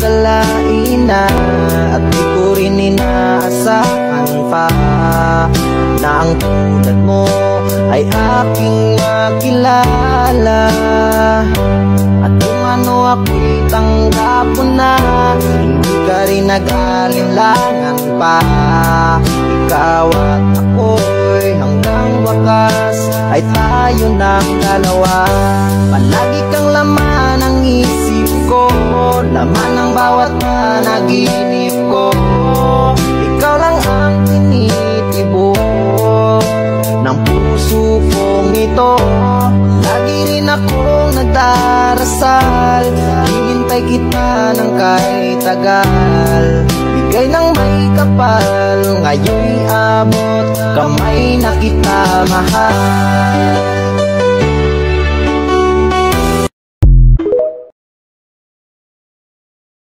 akalain na At di ko rin inaasahan pa Na ang tulad mo ay aking makilala At kung ano ako'y tanggap mo na Hindi ka rin nag-alinlangan pa. Ikaw at ako'y hanggang wakas Ay tayo ng dalawa. Palagi Laman ng bawat panaginip ko. Ikaw lang ang tinitibok ng puso kong ito. Lagi rin akong nagdarasal. Hihintay kita ng kahit tagal. Bigay ng may kapal. Ngayon'y abot. Kamay na kita mahal